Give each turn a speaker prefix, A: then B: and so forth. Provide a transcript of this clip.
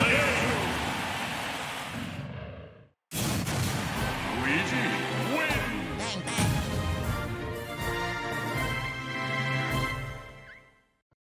A: Yeah.